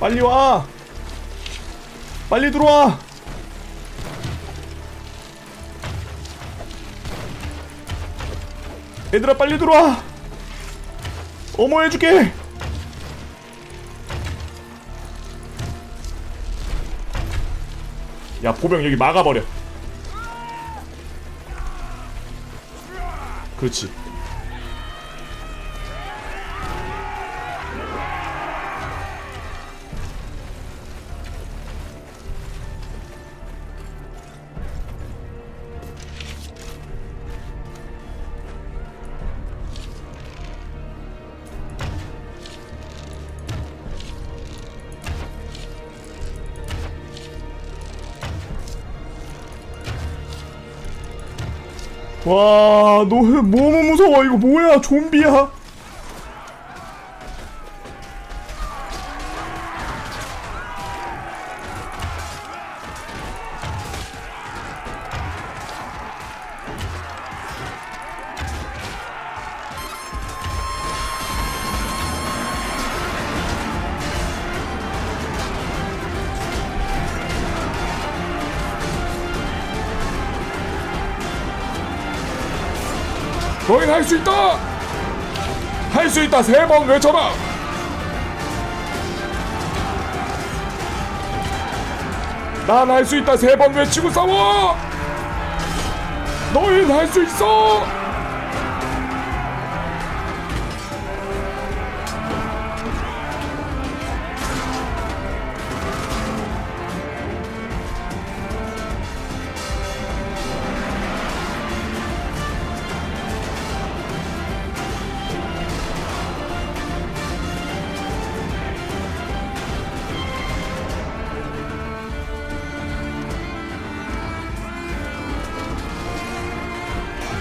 빨리 와. 빨리 들어와. 얘들아 빨리 들어와. 어머 해줄게. 야 보병 여기 막아버려. 그렇지 와, 너 너무 무서워. 이거 뭐야? 좀비야. 너희는 할수 있다! 할 수 있다! 세 번 외쳐봐! 난 할 수 있다! 세 번 외치고 싸워! 너희는 할수 있어!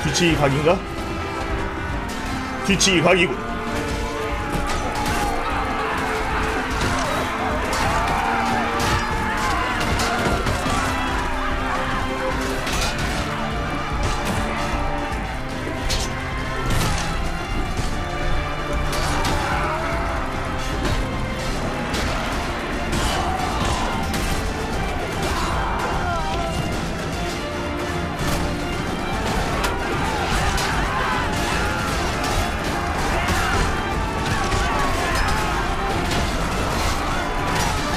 뒤치기 각인가? 뒤치기 각이군.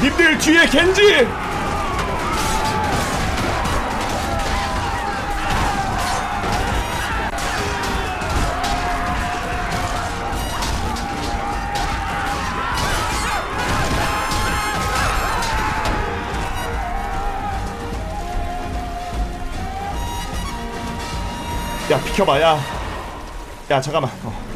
님들 뒤에 겐지! 야 비켜봐 야. 야 잠깐만. 어.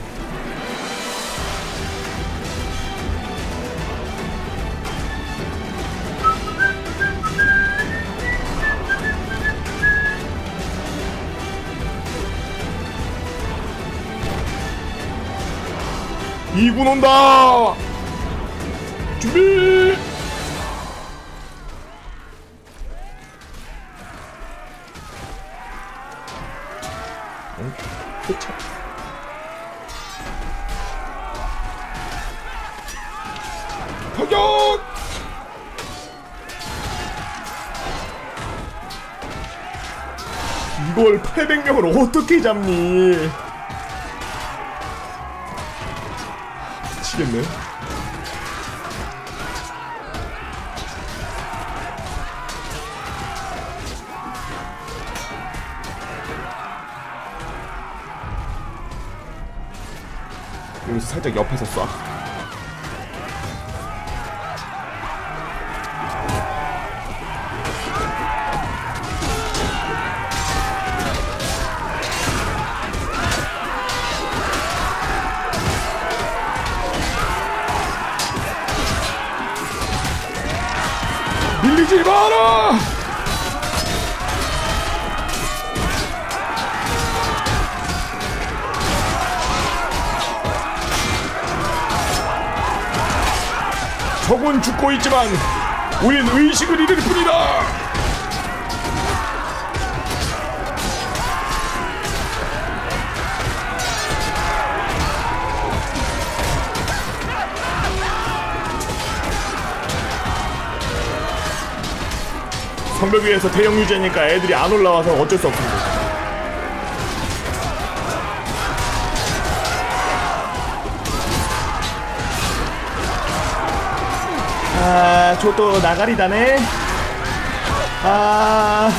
이군 온다! 준비! 응? 그쵸. 타격! 이걸 800명을 어떻게 잡니? 미치겠네. 여기서 살짝 옆에서 쏴. 밀리지 마라! 적은 죽고 있지만 우린 의식을 잃을 뿐이다. 성벽 위에서 대형 유저니까 애들이 안 올라와서 어쩔 수 없습니다. 아, 저 또 나가리다네. 아,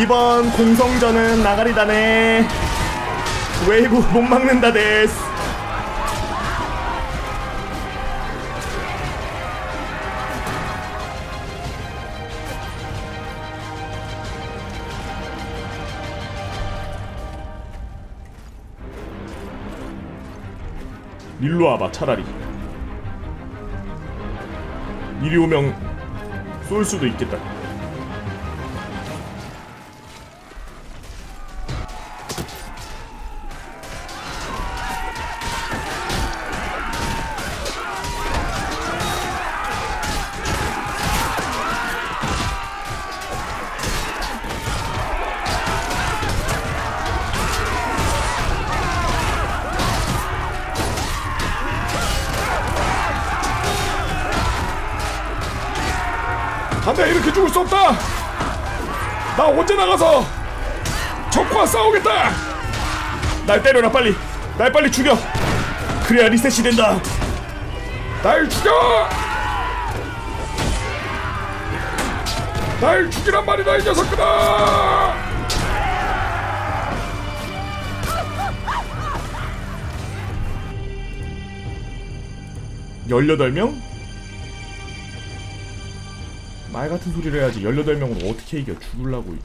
이번 공성전은 나가리다네. 웨이브 못 막는다 です. 일로 와봐 차라리. 이리 오면 쏠 수도 있겠다 안돼 이렇게 죽을 수 없다. 나 혼자 나가서 적과 싸우겠다. 날 때려라 빨리. 날 빨리 죽여. 그래야 리셋이 된다. 날 죽여! 날 죽이란 말이다 이 녀석들아! 1 8 명? 말 같은 소리를 해야지 18명으로 어떻게 이겨 죽을라고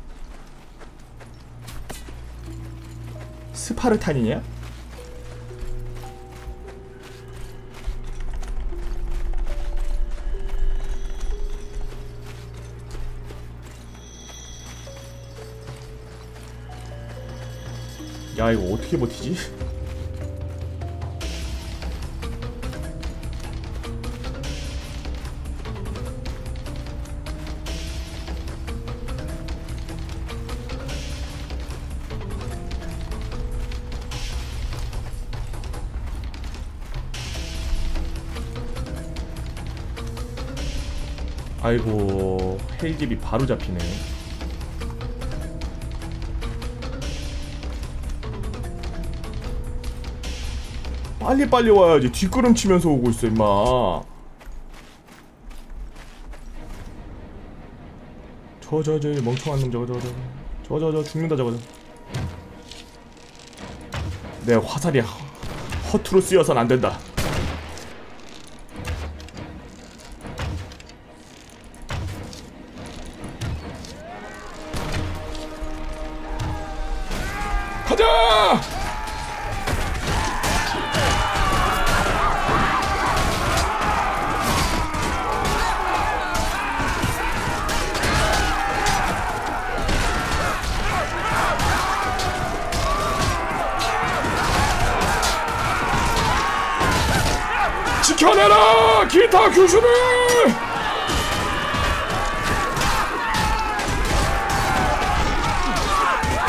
스파르탄이냐? 야 이거 어떻게 버티지? 아이고 헬집이 바로 잡히네. 빨리 빨리 와야지. 뒷걸음 치면서 오고 있어 임마. 저 저 저 멍청한 놈 저거 저거. 저거 저거 저거 죽는다 저거 저거. 내 화살이 허투루 쓰여선 안된다 지켜내라! 기타 교수를!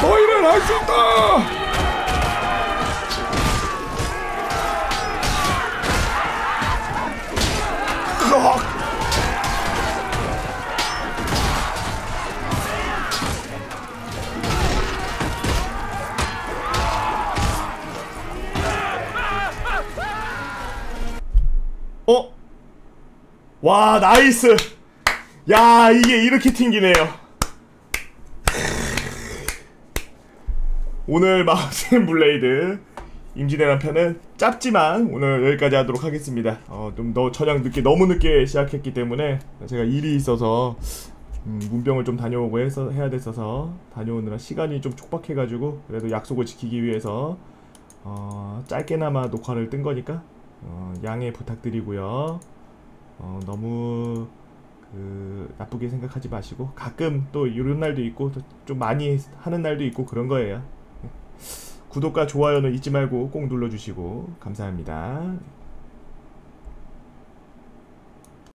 너희는 와 nice. 야 이게 이렇게 튕기네요. 오늘 마운트 앤 블레이드. 임진왜란 편은 짧지만 오늘 여기까지 하도록 하겠습니다. 어, 좀더 저녁 늦게 너무 늦게 시작했기 때문에 제가 일이 있어서 음, 문병을 좀 다녀오고 해서 해야 됐어서 다녀오느라 시간이 좀 촉박해가지고 그래도 약속을 지키기 위해서 어, 짧게나마 녹화를 뜬 거니까 어, 양해 부탁드리고요. 어, 너무 그 나쁘게 생각하지 마시고 가끔 또 이런 날도 있고 또좀 많이 하는 날도 있고 그런 거예요. 구독과 좋아요는 잊지 말고 꼭 눌러주시고 감사합니다.